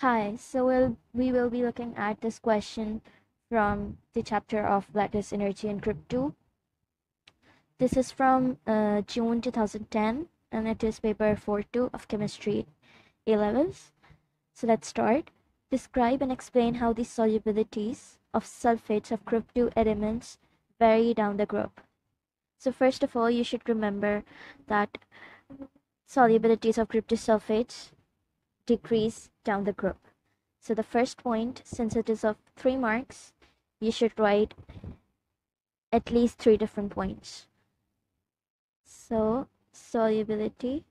Hi, so we'll, we will be looking at this question from the chapter of lattice energy group 2. This is from uh, June 2010 and it is paper 4.2 of chemistry A levels. So let's start. Describe and explain how the solubilities of sulfates of 2 elements vary down the group. So first of all, you should remember that solubilities of group 2 sulfates decrease down the group. So the first point, since it is of three marks, you should write at least three different points. So solubility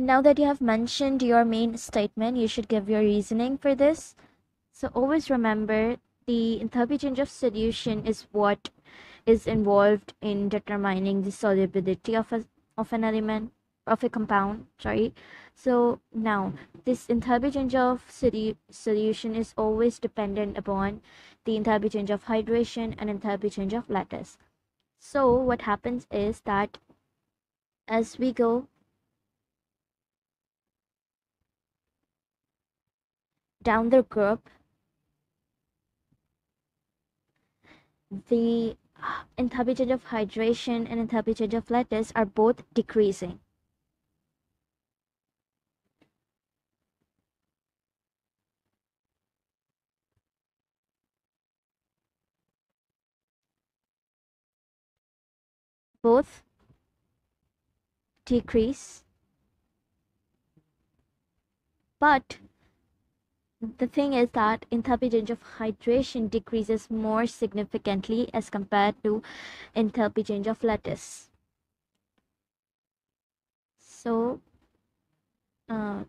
Now that you have mentioned your main statement, you should give your reasoning for this. So always remember the enthalpy change of solution is what is involved in determining the solubility of a of an element of a compound sorry so now this enthalpy change of solution is always dependent upon the enthalpy change of hydration and enthalpy change of lattice so what happens is that as we go down the group, the enthalpy change of hydration and enthalpy change of lattice are both decreasing. Both decrease, but the thing is that enthalpy change of hydration decreases more significantly as compared to enthalpy change of lattice. So, uh,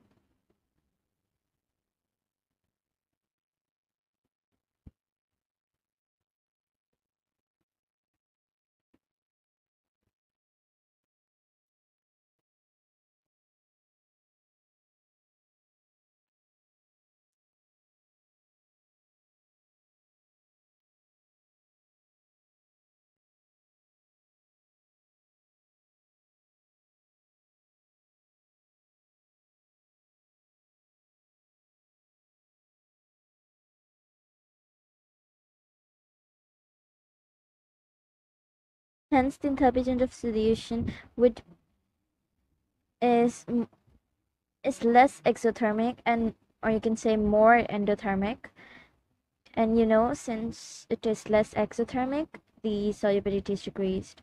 Hence, the change of solution would is is less exothermic and or you can say more endothermic. And you know, since it is less exothermic, the solubility is decreased.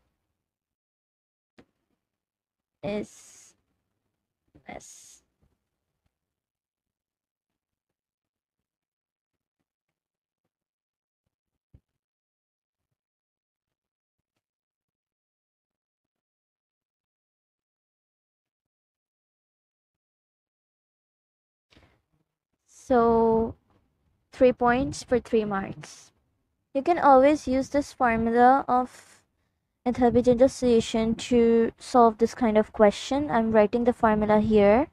Is less So three points for three marks. You can always use this formula of of solution to solve this kind of question. I'm writing the formula here.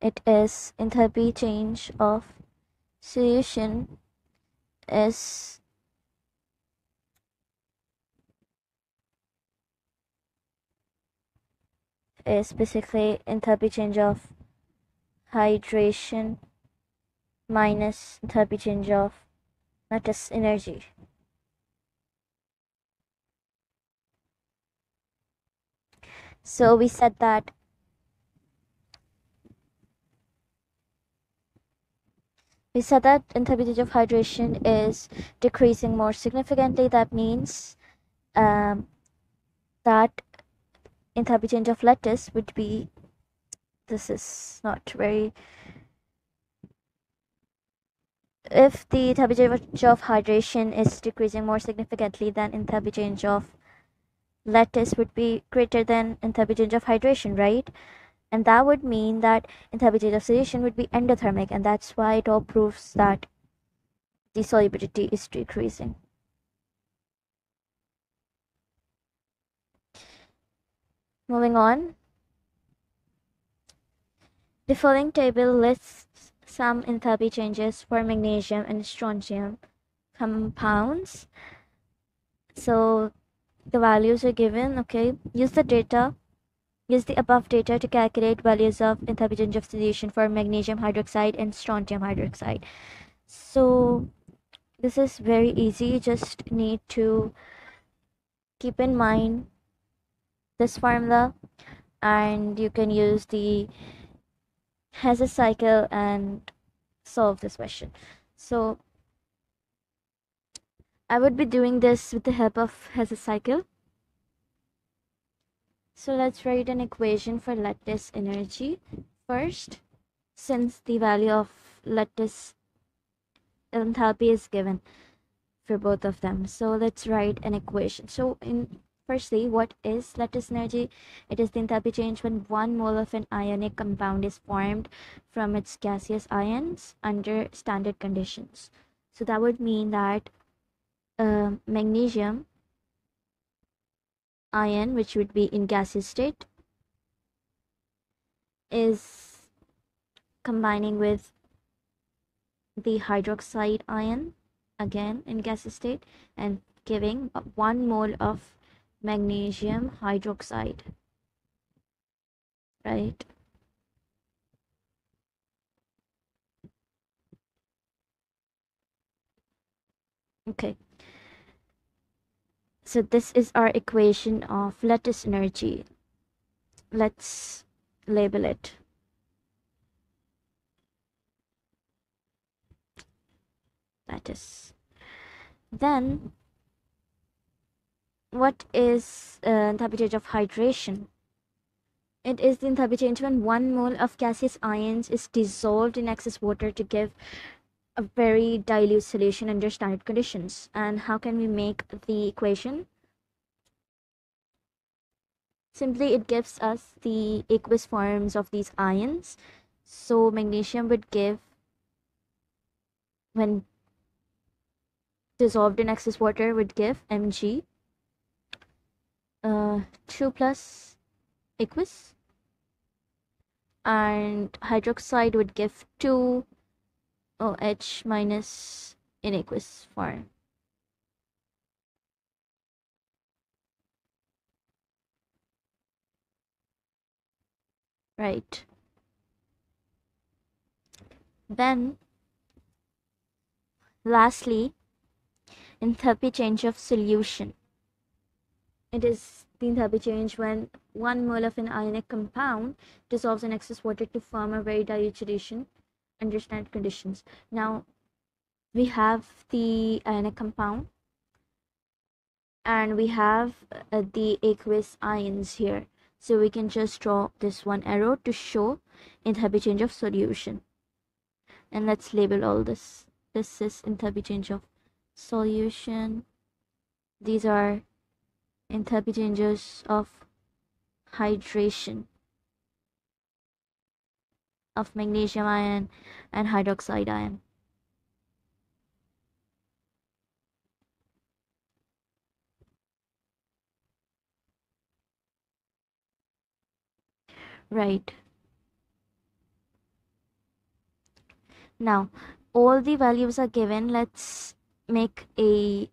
It is enthalpy change of solution is is basically enthalpy change of hydration minus enthalpy change of lattice energy. So we said that we said that enthalpy change of hydration is decreasing more significantly. That means um, that enthalpy change of lattice would be this is not very if the temperature of hydration is decreasing more significantly than in change of lattice would be greater than enthalpy change of hydration, right? And that would mean that enthalpy change of solution would be endothermic, and that's why it all proves that the solubility is decreasing. Moving on. The following table lists some enthalpy changes for magnesium and strontium compounds. So the values are given, okay. Use the data, use the above data to calculate values of enthalpy change of solution for magnesium hydroxide and strontium hydroxide. So this is very easy, you just need to keep in mind this formula and you can use the Hess cycle and solve this question. So I would be doing this with the help of has a cycle. So let's write an equation for lattice energy first since the value of lattice enthalpy is given for both of them. So let's write an equation. So in Firstly, what is lattice energy? It is the enthalpy change when one mole of an ionic compound is formed from its gaseous ions under standard conditions. So that would mean that uh, magnesium ion, which would be in gaseous state, is combining with the hydroxide ion again in gaseous state and giving one mole of magnesium hydroxide right? Okay. So this is our equation of lattice energy. Let's label it. Lattice. Then what is uh, enthalpy change of hydration? It is the enthalpy change when one mole of gaseous ions is dissolved in excess water to give a very dilute solution under standard conditions. And how can we make the equation? Simply, it gives us the aqueous forms of these ions. So magnesium would give, when dissolved in excess water, would give Mg uh, 2 plus aqueous and hydroxide would give 2 OH minus in aqueous form. Right. Then, lastly, enthalpy change of solution. It is the enthalpy change when one mole of an ionic compound dissolves in excess water to form a very dilute solution under standard conditions. Now, we have the ionic compound and we have uh, the aqueous ions here. So we can just draw this one arrow to show enthalpy change of solution. And let's label all this. This is enthalpy change of solution. These are enthalpy changes of hydration of magnesium ion and hydroxide ion. Right. Now, all the values are given. Let's make a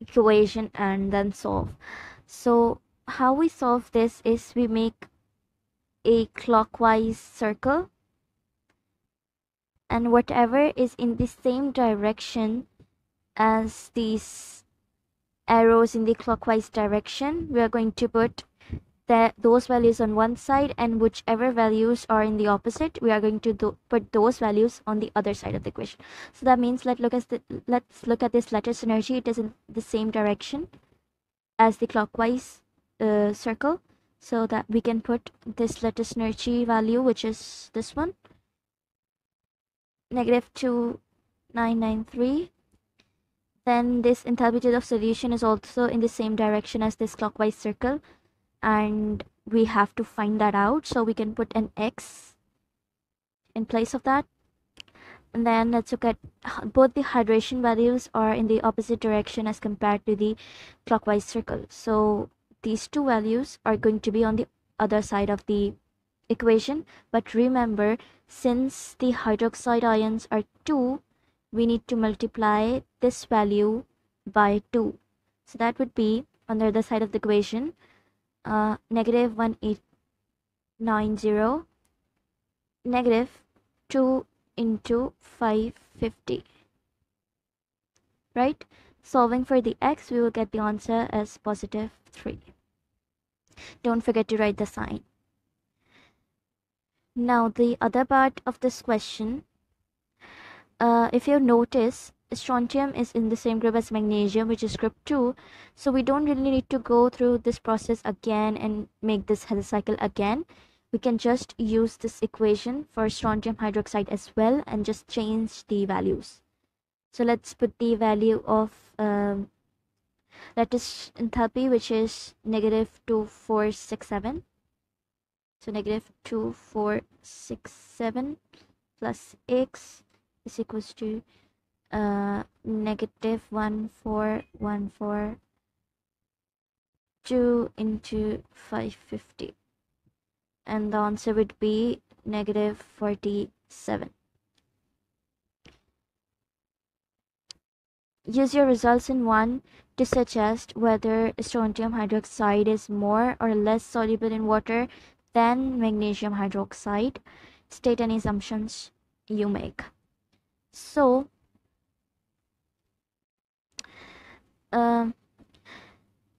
equation and then solve. So how we solve this is we make a clockwise circle and whatever is in the same direction as these arrows in the clockwise direction we are going to put that those values on one side and whichever values are in the opposite we are going to do, put those values on the other side of the equation. So that means let look at the let's look at this lattice energy it is in the same direction as the clockwise uh, circle so that we can put this lattice energy value which is this one negative 2993 then this enthalpy of solution is also in the same direction as this clockwise circle and we have to find that out so we can put an x in place of that. And then let's look at both the hydration values are in the opposite direction as compared to the clockwise circle. So these two values are going to be on the other side of the equation. But remember since the hydroxide ions are 2 we need to multiply this value by 2 so that would be on the other side of the equation uh, negative 1890 negative 2 into 550 right? Solving for the x we will get the answer as positive 3 don't forget to write the sign. Now the other part of this question. Uh, if you notice strontium is in the same group as magnesium which is group 2 so we don't really need to go through this process again and make this cycle again. We can just use this equation for strontium hydroxide as well and just change the values. So let's put the value of um, lattice enthalpy which is negative 2467 so negative 2467 plus x is equals to uh, negative 1414 2 into 550 and the answer would be negative 47 use your results in one to suggest whether strontium hydroxide is more or less soluble in water than magnesium hydroxide. State any assumptions you make. So uh,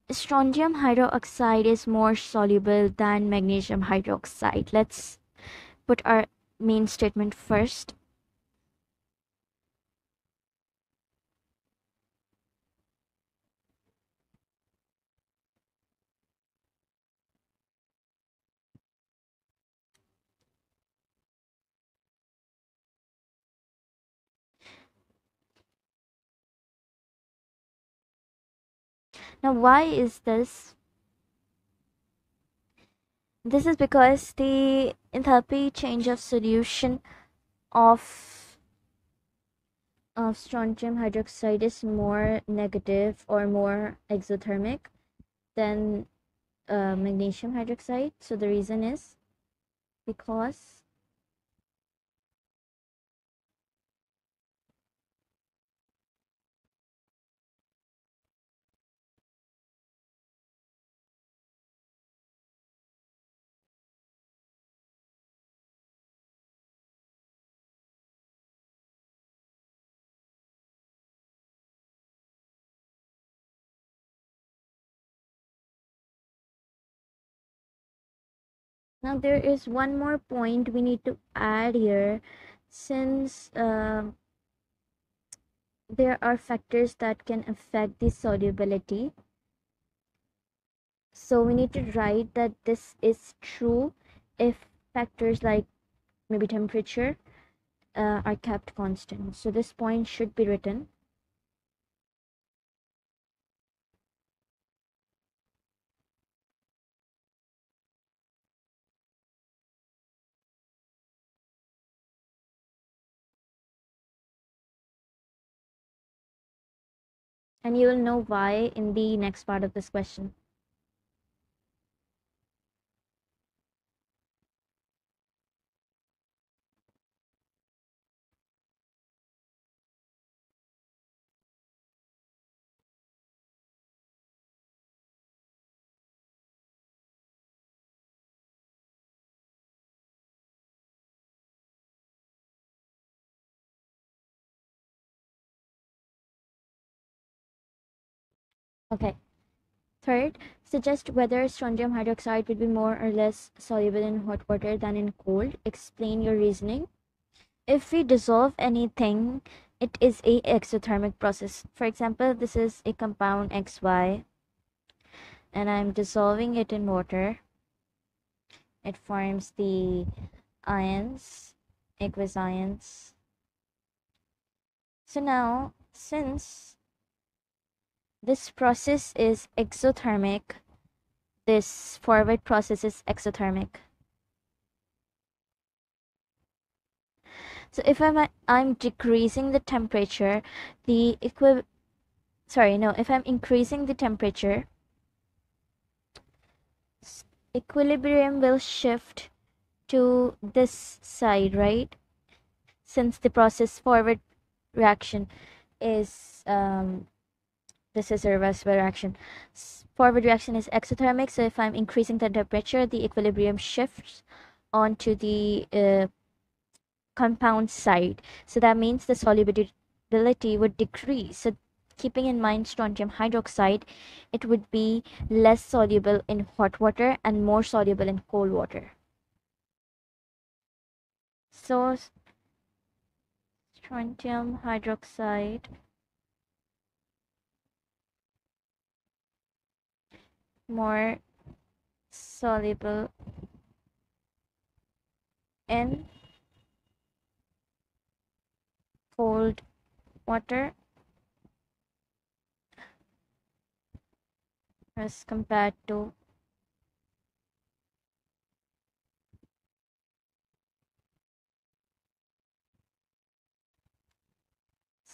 strontium hydroxide is more soluble than magnesium hydroxide. Let's put our main statement first Now, why is this? This is because the enthalpy change of solution of, of strontium hydroxide is more negative or more exothermic than uh, magnesium hydroxide. So the reason is because now there is one more point we need to add here. Since uh, there are factors that can affect the solubility so we need to write that this is true if factors like maybe temperature uh, are kept constant. So this point should be written and you will know why in the next part of this question. Okay. Third, suggest whether strontium hydroxide would be more or less soluble in hot water than in cold. Explain your reasoning. If we dissolve anything, it is a exothermic process. For example, this is a compound XY and I'm dissolving it in water. It forms the ions, aqueous ions. So now, since this process is exothermic. This forward process is exothermic. So if I'm I'm decreasing the temperature, the equi sorry, no, if I'm increasing the temperature, equilibrium will shift to this side, right? Since the process forward reaction is um, this is a reversible reaction. Forward reaction is exothermic, so if I'm increasing the temperature, the equilibrium shifts onto the uh, compound side. So that means the solubility would decrease. So keeping in mind strontium hydroxide, it would be less soluble in hot water and more soluble in cold water. So strontium hydroxide more soluble in cold water as compared to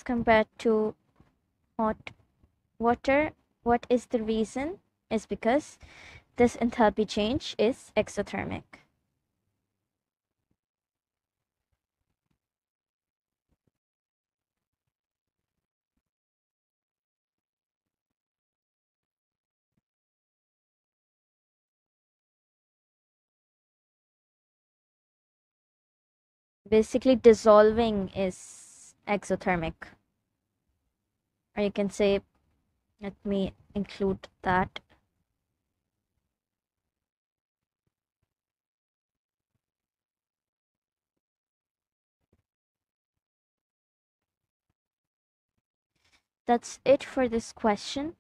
compared to hot water. What is the reason is because this enthalpy change is exothermic. Basically dissolving is exothermic. Or you can say let me include that that's it for this question